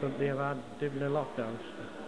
couldn't they have had Dublin lockdowns?